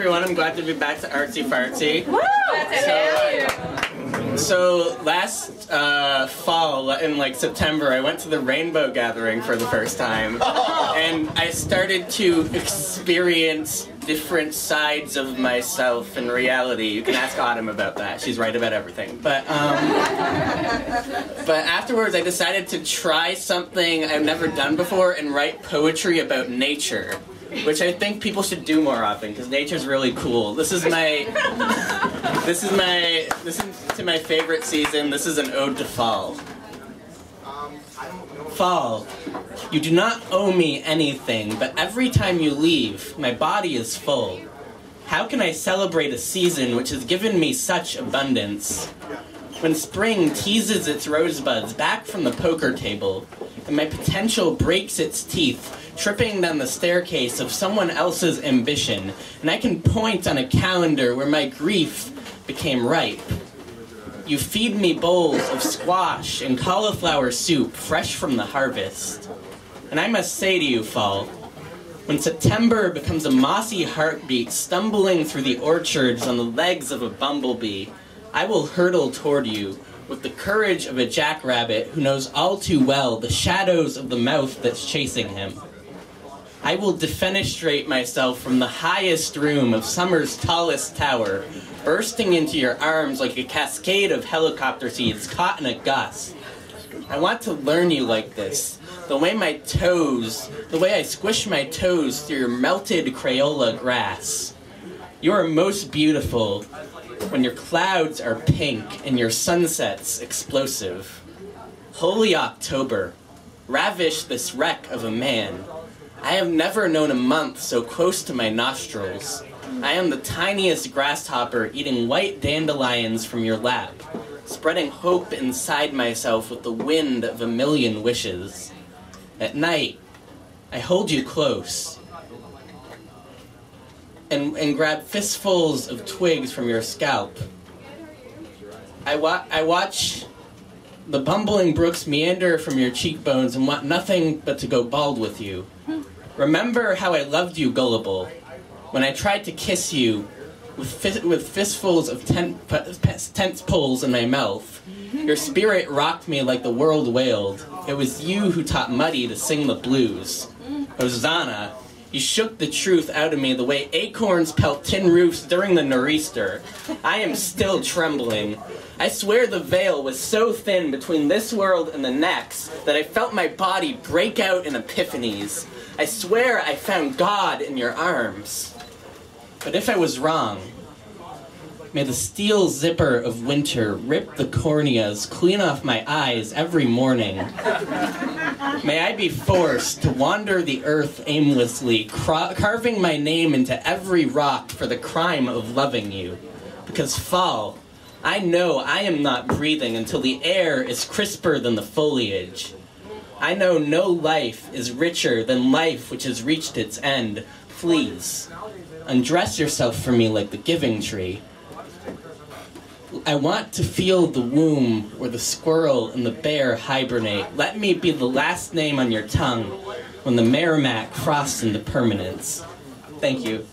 everyone, I'm glad to be back to Artsy Fartsy. Woo! So, so last uh, fall, in like September, I went to the Rainbow Gathering for the first time, and I started to experience different sides of myself in reality. You can ask Autumn about that; she's right about everything. But um, but afterwards, I decided to try something I've never done before and write poetry about nature which I think people should do more often because nature's really cool. This is my this is my this is to my favorite season. This is an ode to fall. Fall. You do not owe me anything, but every time you leave, my body is full. How can I celebrate a season which has given me such abundance? When spring teases its rosebuds back from the poker table, and my potential breaks its teeth tripping down the staircase of someone else's ambition, and I can point on a calendar where my grief became ripe. You feed me bowls of squash and cauliflower soup fresh from the harvest. And I must say to you, Fall, when September becomes a mossy heartbeat stumbling through the orchards on the legs of a bumblebee, I will hurtle toward you with the courage of a jackrabbit who knows all too well the shadows of the mouth that's chasing him. I will defenestrate myself from the highest room of summer's tallest tower, bursting into your arms like a cascade of helicopter seeds caught in a gust. I want to learn you like this. The way my toes, the way I squish my toes through your melted Crayola grass. You are most beautiful when your clouds are pink and your sunsets explosive. Holy October, ravish this wreck of a man. I have never known a month so close to my nostrils. I am the tiniest grasshopper eating white dandelions from your lap, spreading hope inside myself with the wind of a million wishes. At night, I hold you close and, and grab fistfuls of twigs from your scalp. I, wa- I watch the bumbling brooks meander from your cheekbones and want nothing but to go bald with you. Remember how I loved you, gullible, when I tried to kiss you with, with fistfuls of tent, p- tent poles in my mouth. Your spirit rocked me like the world wailed. It was you who taught Muddy to sing the blues. Hosanna, you shook the truth out of me the way acorns pelt tin roofs during the nor'easter. I am still trembling. I swear the veil was so thin between this world and the next that I felt my body break out in epiphanies. I swear I found God in your arms. But if I was wrong, may the steel zipper of winter rip the corneas clean off my eyes every morning. May I be forced to wander the earth aimlessly, carving my name into every rock for the crime of loving you. Because fall, I know I am not breathing until the air is crisper than the foliage. I know no life is richer than life which has reached its end. Please, undress yourself for me like the giving tree. I want to feel the womb where the squirrel and the bear hibernate. Let me be the last name on your tongue when the Merrimack frosts into permanence. Thank you.